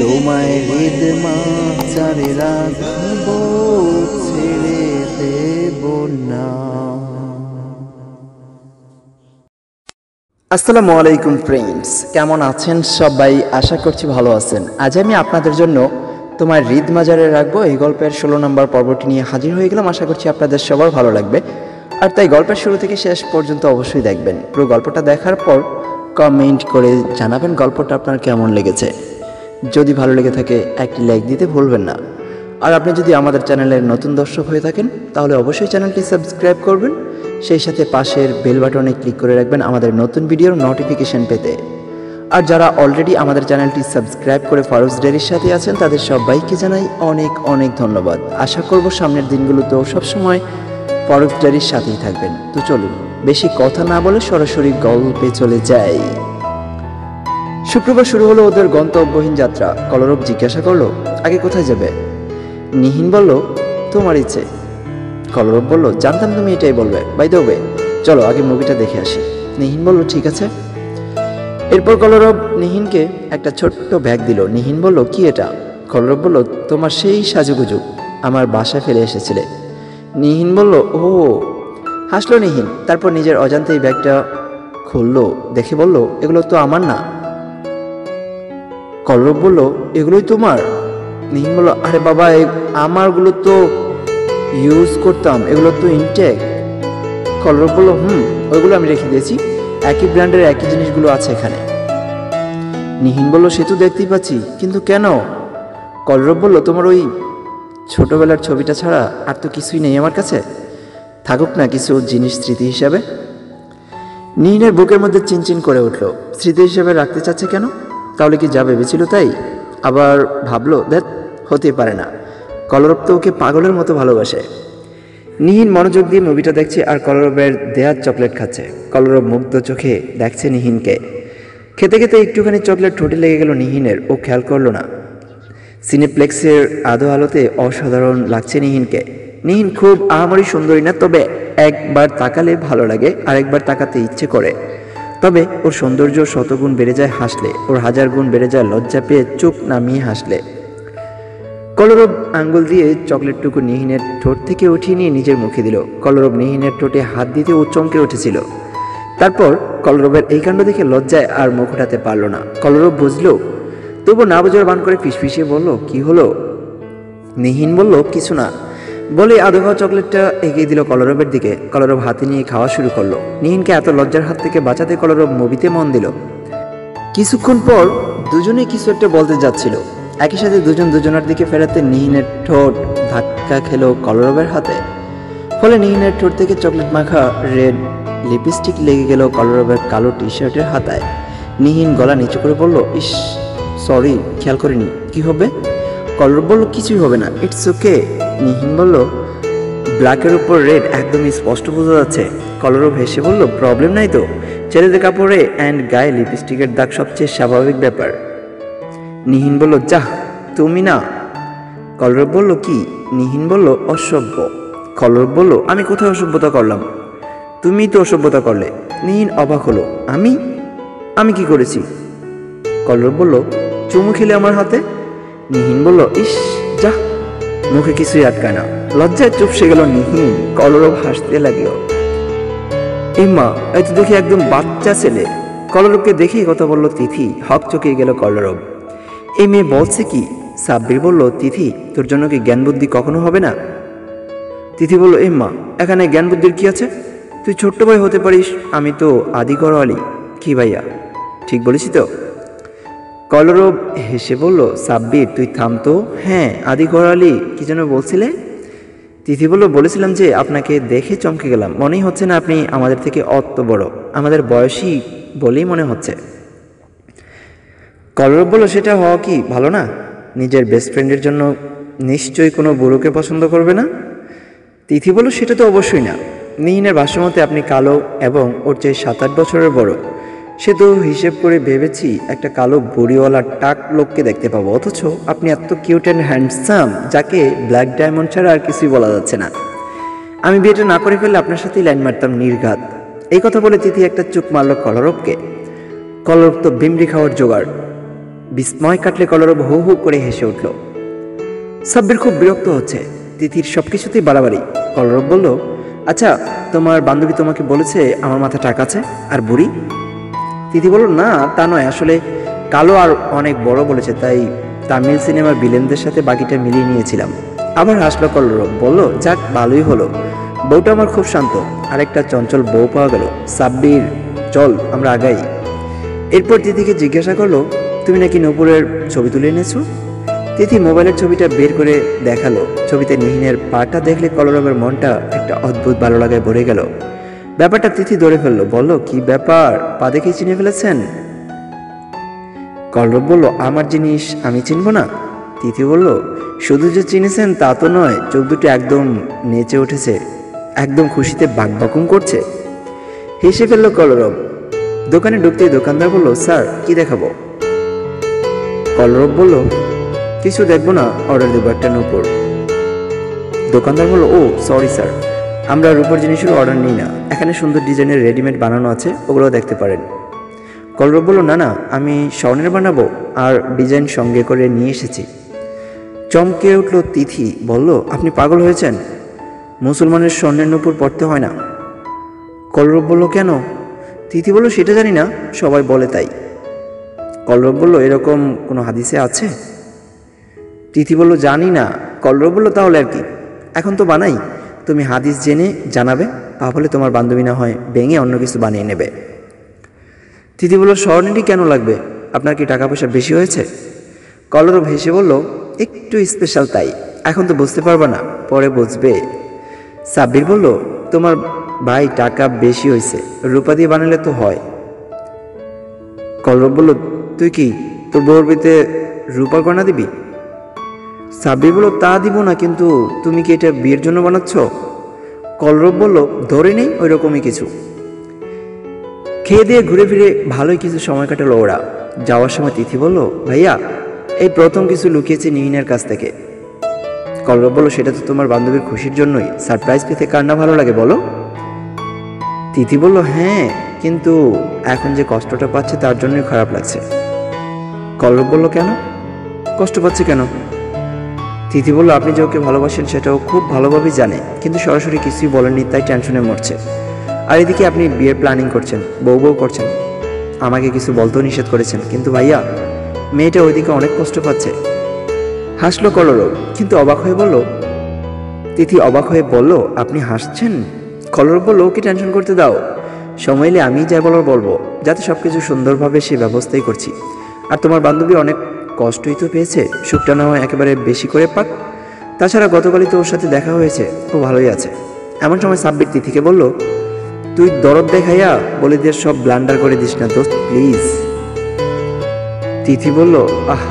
তোমায় হৃদ মাচারে রাখব, ছেড়ে দেব না। আসসালামু আলাইকুম ফ্রেন্ডস কেমন আছেন সবাই? আশা করছি ভালো আছেন। আজ আমি আপনাদের জন্য তোমার হৃদ মাজারে রাখব। এই গল্পের ষোলো নম্বর পর্বটি নিয়ে হাজির হয়ে গেলাম। আশা করছি আপনাদের সবার ভালো লাগবে। আর তাই গল্পের শুরু থেকে শেষ পর্যন্ত অবশ্যই দেখবেন। পুরো গল্পটা দেখার পর কমেন্ট করে জানাবেন গল্পটা আপনার কেমন লেগেছে। যদি ভালো লেগে থাকে, একটি লাইক দিতে ভুলবেন না। আর আপনি যদি আমাদের চ্যানেলের নতুন দর্শক হয়ে থাকেন, তাহলে অবশ্যই চ্যানেলটি সাবস্ক্রাইব করবেন। সেই সাথে পাশের বেল বাটনে ক্লিক করে রাখবেন আমাদের নতুন ভিডিওর নোটিফিকেশন পেতে। আর যারা অলরেডি আমাদের চ্যানেলটি সাবস্ক্রাইব করে ফারুজ ডেরির সাথে আছেন, তাদের সবাইকে জানাই অনেক অনেক ধন্যবাদ। আশা করব সামনের দিনগুলোতেও সবসময় ফারুজ ডেরির সাথেই থাকবেন। তো চলুন, বেশি কথা না বলে সরাসরি গল্পে চলে যাই। শুক্রবার শুরু হলো ওদের গন্তব্যহীন যাত্রা। কলরব জিজ্ঞাসা করল, আগে কোথায় যাবে? নিহিন বলল, তোমার ইচ্ছে। কলরব বলল, জানতাম তুমি এটাই বলবে। বাই দেবে চলো, আগে মুভিটা দেখে আসি। নিহিন বলল, ঠিক আছে। এরপর কলরব নিহিনকে একটা ছোট্ট ব্যাগ দিল। নিহিন বলল, কি এটা? কলরব বলল, তোমার সেই সাজুগুজু। আমার বাসায় ফেলে এসেছিলে। নিহিন বলল, ও। হাসলো নিহিন, তারপর নিজের অজান্তেই ব্যাগটা খুললো, দেখে বলল, এগুলো তো আমার না। কলরব বলল, এগুলোই তোমার? নিহিন বলল, আরে বাবা আমারগুলো তো ইউজ করতাম, এগুলো তো ইনটেক। কলরব বলল, হুম, ওইগুলো আমি রেখে দিয়েছি, একই ব্র্যান্ডের একই জিনিসগুলো আছে এখানে। নিহিন বলল, সে তো দেখতেই পাচ্ছি, কিন্তু কেন? কলরব বলল, তোমার ওই ছোটবেলার ছবিটা ছাড়া আর তো কিছুই নেই আমার কাছে। থাকুক না কিছু জিনিস স্মৃতি হিসাবে। নিহিনের বুকের মধ্যে চিনচিন করে উঠল, স্মৃতি হিসাবে রাখতে চাচ্ছে কেন? তাহলে কি যা ভেবেছিল তাই? আবার ভাবলো দেখ হতে পারে না। কলরব তো ওকে পাগলের মতো ভালোবাসে। নিহিন মনোযোগ দিয়ে মুভিটা দেখছে আর কলরবের দেয়ার চকলেট খাচ্ছে। কলরব মুগ্ধ চোখে দেখছে নিহিনকে খেতে খেতে একটুখানি চকলেট ঠোঁটে লেগে গেল নিহিনের ও খেয়াল করল না। সিনেপ্লেক্সের আদো আলোতে অসাধারণ লাগছে নিহিনকে। নিহিন খুব আহামরি সুন্দরী না, তবে একবার তাকালে ভালো লাগে আর একবার তাকাতে ইচ্ছে করে। তবে ওর সৌন্দর্য শতগুণ বেড়ে যায় হাসলে, ওর হাজার গুণ বেড়ে যায় লজ্জা পেয়ে চোখ নামিয়ে হাসলে। কলরব আঙ্গুল দিয়ে চকলেটটুকু নিহিনের ঠোঁট থেকে উঠিয়ে নিয়ে নিজের মুখে দিল। কলরব নিহিনের ঠোঁটে হাত দিতে ও চমকে উঠেছিল। তারপর কলরবের এই কাণ্ড দেখে লজ্জায় আর মুখ উঠাতে পারল না। কলরব বুঝলো তবু না বোঝার বান করে ফিসফিসিয়ে বলল, কি হলো? নিহিন বলল, কিছু না। বলে আধো চকলেটটা এগিয়ে দিল কলরবের দিকে। কলরব হাতে নিয়ে খাওয়া শুরু করল। নিহিনকে এত লজ্জার হাত থেকে বাঁচাতে কলরব মুভিতে মন দিল। কিছুক্ষণ পর দুজনে কিছু একটা বলতে যাচ্ছিল। একই সাথে দুজন দুজনের দিকে ফেরাতে নিহিনের ঠোঁট ধাক্কা খেলো কলরবের হাতে। ফলে নিহিনের ঠোঁট থেকে চকলেট মাখা রেড লিপস্টিক লেগে গেল কলরবের কালো টি শার্টের হাতায়। নিহিন গলা নিচু করে বলল, ইস সরি, খেয়াল করিনি। কি হবে? কলরব বলল, কিছুই হবে না। ইটস ওকে নিহিন বলল, ব্ল্যাকের উপর রেড একদমই স্পষ্ট বোঝা যাচ্ছে। কলরব হেসে বলল প্রবলেম নাই তো। ছেলেদের কাপড়ে অ্যান্ড গায়ে লিপস্টিকের দাগ সবচেয়ে স্বাভাবিক ব্যাপার। নিহিন বলল, যাহ, তুমি না। কলরব বলল, কি? নিহিন বলল, অসভ্য। কলরব বলল, আমি কোথায় অসভ্যতা করলাম? তুমি তো অসভ্যতা করলে। নিহিন অবাক হলো, আমি? আমি কি করেছি? কলরব বলল চুমু খেলে আমার হাতে? নিহিন বলল, ইস, যা। মুখে কিছুই আটকায় না। লজ্জায় চুপসে গেল নিহিন, কলরব হাসতে লাগল। এই মা, এই তো দেখি একদম বাচ্চা ছেলে। কলরবকে দেখেই কথা বলল তিথি, হক চকিয়ে গেল কলরব। এই মেয়ে বলছে কি? সাব্বির বলল, তিথি, তোর জন্য কি জ্ঞান বুদ্ধি কখনো হবে না? তিথি বলল এ মা, এখানে জ্ঞান বুদ্ধির কি আছে? তুই ছোট্ট ভাই হতে পারিস, আমি তো আদি করওয়ালি কি ভাইয়া? ঠিক বলেছি তো? কলরব হেসে বলল, সাব্বির, তুই থাম তো। হ্যাঁ আদি ঘরালি কি যেন বলছিলে? তিথি বলল, বলেছিলাম যে আপনাকে দেখে চমকে গেলাম। মনেই হচ্ছে না আপনি আমাদের থেকে অত বড়। আমাদের বয়সী বলেই মনে হচ্ছে। কলরব বলল, সেটা হওয়া কি, ভালো না? নিজের বেস্ট ফ্রেন্ডের জন্য নিশ্চয়ই কোনো বুড়োকে পছন্দ করবে না? তিথি বলল, সেটা তো অবশ্যই না। নিহিনের ভাষ্যমতে আপনি কালো এবং ওর চেয়ে সাত আট বছরের বড়। সে তো হিসেব করে ভেবেছি একটা কালো বড়িওয়ালা টাক লোককে দেখতে পাবো। অথচ আপনি এত কিউট অ্যান্ড হ্যান্ডসাম যাকে ব্ল্যাক ডায়মন্ড ছাড়া আর কিছুই বলা যাচ্ছে না। আমি বিয়েটা না করে ফেললে আপনার সাথেই লাইন মারতাম নির্ঘাত। এই কথা বলে তিথি একটা চুপ মারল কলরবকে। কলরব তো বিমরি খাওয়ার জোগাড়। বিস্ময় কাটলে কলরব হু হু করে হেসে উঠল। সাব্বির খুব বিরক্ত হচ্ছে। তিথির সব কিছুতেই বাড়াবাড়ি। কলরব বলল আচ্ছা তোমার বান্ধবী তোমাকে বলেছে আমার মাথা টাকা আছে? আর বুড়ি? তিথি বলল না, তা নয়, আসলে কালো আর অনেক বড় বলেছে, তাই তামিল সিনেমার বিলেনদের সাথে বাকিটা মিলিয়ে নিয়েছিলাম। আবার হাসলো কলরব বলল, যাক, ভালোই হলো। বউটা আমার খুব শান্ত, আরেকটা চঞ্চল বউ পাওয়া গেল। সাব্বির, চল, আমরা আগাই। এরপর তিথিকে জিজ্ঞাসা করল, তুমি নাকি নূপুরের ছবি তুলে এনেছো? তিথি মোবাইলের ছবিটা বের করে দেখাল। ছবিতে নিহিনের পাটা দেখলে কলরবের মনটা একটা অদ্ভুত ভালো লাগায় ভরে গেল। ব্যাপারটা তিথি ধরে ফেলল। বলল কি ব্যাপার? পা দেখে চিনে ফেলেছেন? কলরব বলল, আমার জিনিস আমি চিনব না? তিথি বলল, শুধু যে চিনেছেন তা তো নয়, চোখ দুটো একদম নেচে উঠেছে, একদম খুশিতে বাকবাকুম করছে। হেসে ফেলল কলরব। দোকানে ঢুকতেই দোকানদার বলল, স্যার, কি দেখাবো? কলরব বলল, কিছু দেখব না, অর্ডার দেবো একটা নূপুর। দোকানদার বলল, ও, সরি, স্যার। আমরা রূপোর জিনিসের অর্ডার নিই না। এখানে সুন্দর ডিজাইনের রেডিমেড বানানো আছে ওগুলো দেখতে পারেন। কলরব বলল, না না, আমি স্বর্ণের বানাবো আর ডিজাইন সঙ্গে করে নিয়ে এসেছি। চমকে উঠল তিথি, বলল, আপনি পাগল হয়েছেন। মুসলমানের স্বর্ণের নূপুর পড়তে হয় না। কলরব বলল, কেন? তিথি বলল, সেটা জানি না, সবাই বলে তাই। কলরব বলল, এরকম কোনো হাদিসে আছে? তিথি বলল, জানি না। কলরব বলল, তাহলে আর কি। এখন তো বানাই। তুমি হাদিস জেনে জানাবে, তাহলে তোমার বান্ধবী না হয় ভেঙে অন্য কিছু বানিয়ে নেবে। তিথি বলল, স্বর্ণেরই কেন লাগবে? আপনার কি টাকা পয়সা বেশি হয়েছে? কলরব হেসে বলল, একটু স্পেশাল তাই, এখন তো বুঝতে পারবে না, পরে বুঝবে। সাব্বির বলল, তোমার ভাই টাকা বেশি হয়েছে, রূপা দিয়ে বানালে তো হয়। কলরব বলল, তুই কি তোর বউর রূপার গয়না দিবি? সাব্বির বলল, তা দিব না, কিন্তু তুমি কি এটা বিয়ের জন্য বানাচ্ছ? কলরব বলল, ধরে নেই ওই রকমই কিছু। খেয়ে দিয়ে ঘুরে ফিরে ভালোই কিছু সময় কাটালো ওরা। যাওয়ার সময় তিথি বলল, ভাইয়া, এই প্রথম কিছু লুকিয়েছে নিহিনের কাছ থেকে। কলরব বলল, সেটা তো তোমার বান্ধবীর খুশির জন্যই। সারপ্রাইজ পেতে কার না ভালো লাগে, বলো? তিথি বলল হ্যাঁ কিন্তু এখন যে কষ্টটা পাচ্ছে তার জন্যই খারাপ লাগছে। কলরব বলল, কেন? কষ্ট পাচ্ছে কেন? তিথি বলল, আপনি যে ওকে ভালোবাসেন সেটাও খুব ভালোভাবেই জানে, কিন্তু সরাসরি কিছুই বলেননি, তাই টেনশনে মরছে। আর এদিকে আপনি বিয়ের প্ল্যানিং করছেন, বউ বউ করছেন, আমাকে কিছু বলতেও নিষেধ করেছেন, কিন্তু ভাইয়া, মেয়েটা ওইদিকে অনেক কষ্ট পাচ্ছে। হাসলো কলরব, কিন্তু অবাক হয়ে বলল, তিথি অবাক হয়ে বলল, আপনি হাসছেন? কলরব বলল, ওকে টেনশন করতে দাও। সময় এলে আমি যা বলার বলব, যাতে সব কিছু সুন্দরভাবে সে ব্যবস্থাই করছি। আর তোমার বান্ধবী অনেক কষ্টই তো পেয়েছে, সুখটা না হয় একেবারে বেশি করে পাক। তাছাড়া গতকালই তো ওর সাথে দেখা হয়েছে, ও ভালোই আছে। এমন সময় সাব্বির তিথিকে বলল, তুই দরদ দেখাইয়া বলে দিয়ে সব ব্লান্ডার করে দিস না দোস্ত, প্লিজ। তিথি বলল, আহ,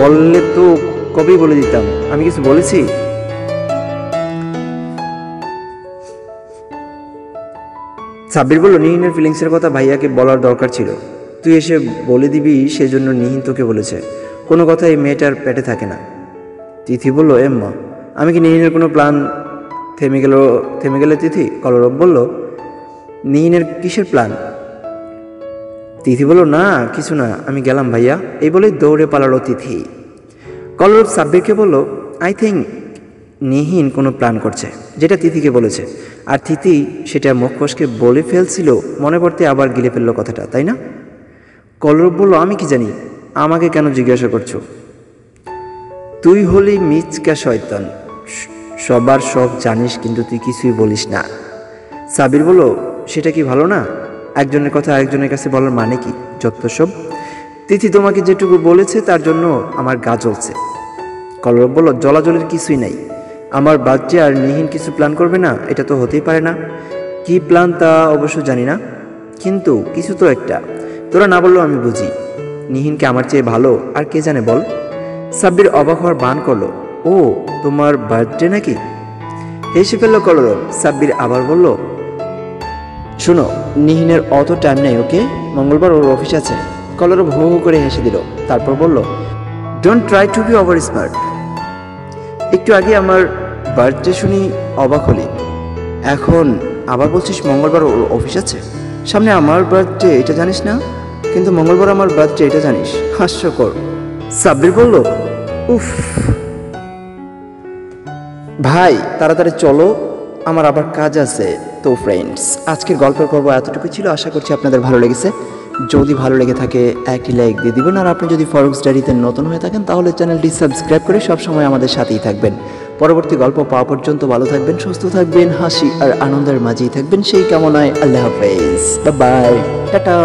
বললে তো কবেই বলে দিতাম, আমি কিছু বলেছি? সাব্বির বলল, নিহিনের ফিলিংসের কথা ভাইয়াকে বলার দরকার ছিল। তুই এসে বলে দিবি, সেজন্য নিহিন তোকে বলেছে। কোনো কথা এই মেয়েটার পেটে থাকে না। তিথি বলল, এম্মা, আমি কি নিহিনের কোনো প্ল্যান থেমে গেল, থেমে গেলে তিথি? কলরব বলল, নিহিনের কিসের প্ল্যান? তিথি বলল, না, কিছু না, আমি গেলাম ভাইয়া। এই বলেই দৌড়ে পালালো তিথি। কলরব সাব্বিরকে বলল, আই থিঙ্ক নিহিন কোনো প্ল্যান করছে। যেটা তিথিকে বলেছে। আর তিথি সেটা মুখোশকে বলে ফেলছিল, মনে পড়তে আবার গিলে ফেলল কথাটা, তাই না? কলরব বলল, আমি কি জানি? আমাকে কেন জিজ্ঞাসা করছ? তুই হলি মিচকা শয়তান। সবার সব জানিস, কিন্তু তুই কিছুই বলিস না। সাবির বলো সেটা কি ভালো না? একজনের কথা আরেকজনের কাছে বলার মানে কি? যত সব। তিথি তোমাকে যেটুকু বলেছে, তার জন্য আমার গা জ্বলছে। কলরব বলল, জলাজলের কিছুই নাই। আমার বাচ্চা আর নিহিন কিছু প্ল্যান করবে না, এটা তো হতেই পারে না। কি প্ল্যান তা অবশ্য জানি না। কিন্তু কিছু তো একটা। তোরা না বললেও আমি বুঝি। নিহিনকে আমার চেয়ে ভালো, আর কে জানে বল? সাব্বির অবাক হওয়ার বান করল, ও, তোমার বার্থডে নাকি? হেসে ফেলল কলরব। সাব্বির আবার বলল, শোনো, নিহিনের অত টাইম নেই, ওকে? মঙ্গলবার ওর অফিস আছে। কলরব হো হো করে হেসে দিল, তারপর বলল don't try to be over smart একটু আগে আমার বার্থডে শুনি অবাক হলি। এখন আবার বলছিস মঙ্গলবার ওর অফিস আছে? সামনে আমার বার্থডে এটা জানিস না? কিন্তু মঙ্গলবার আমার বার্থডে এটা জানিস? হাস্যকর। সাব্বির বলল, উফ, ভাই, তাড়াতাড়ি চলো, আমার আবার কাজ আছে। তো ফ্রেন্ডস আজকের গল্পের পর্ব এতটুকু ছিল। আশা করছি আপনাদের ভালো লেগেছে। যদি ভালো লেগে থাকে একটি লাইক দিয়ে দিবেন। আর আপনি যদি ফরক্স ডায়েরিতে নতুন হয়ে থাকেন, তাহলে চ্যানেলটি সাবস্ক্রাইব করে সবসময় আমাদের সাথেই থাকবেন। পরবর্তী গল্প পাওয়া পর্যন্ত ভালো থাকবেন, সুস্থ থাকবেন, হাসি আর আনন্দের মাঝেই থাকবেন। সেই কামনায় আল্লাহ হাফেজ। Bye tata.